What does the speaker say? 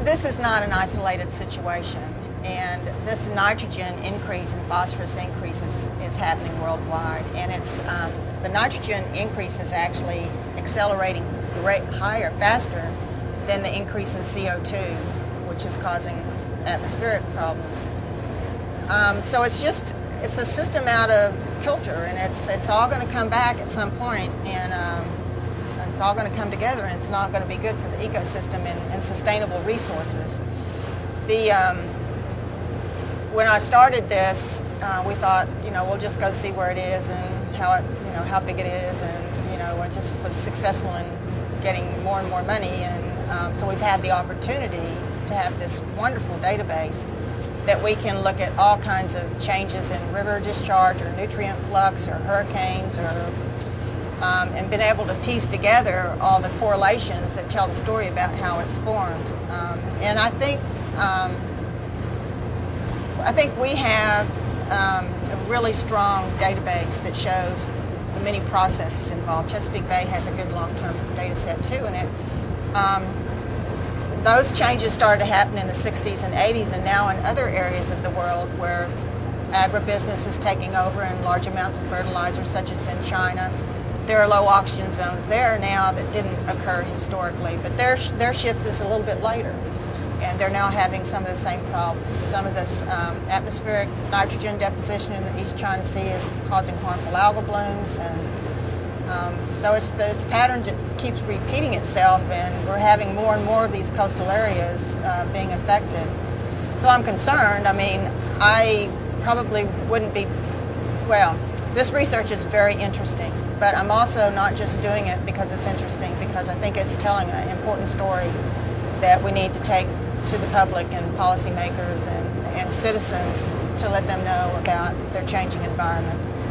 this is not an isolated situation, and this nitrogen increase and phosphorus increase is, is happening worldwide, and it's um, the nitrogen increase is actually accelerating great, higher, faster than the increase in CO2, which is causing atmospheric problems. Um, so it's just it's a system out of kilter, and it's it's all going to come back at some point, and um, all going to come together, and it's not going to be good for the ecosystem and, and sustainable resources. The um, when I started this, uh, we thought, you know, we'll just go see where it is and how it, you know, how big it is, and you know, I just was successful in getting more and more money, and um, so we've had the opportunity to have this wonderful database that we can look at all kinds of changes in river discharge or nutrient flux or hurricanes or um, and been able to piece together all the correlations that tell the story about how it's formed. Um, and I think um, I think we have um, a really strong database that shows the many processes involved. Chesapeake Bay has a good long-term data set too, in it um, those changes started to happen in the 60s and 80s, and now in other areas of the world where agribusiness is taking over in large amounts of fertilizer, such as in China. There are low oxygen zones there now that didn't occur historically, but their their shift is a little bit later, and they're now having some of the same problems. Some of this um, atmospheric nitrogen deposition in the East China Sea is causing harmful algal blooms and um, so it's this pattern that keeps repeating itself, and we're having more and more of these coastal areas uh, being affected. So I'm concerned. I mean, I probably wouldn't be. Well, this research is very interesting, but I'm also not just doing it because it's interesting, because I think it's telling an important story that we need to take to the public and policymakers and, and citizens to let them know about their changing environment.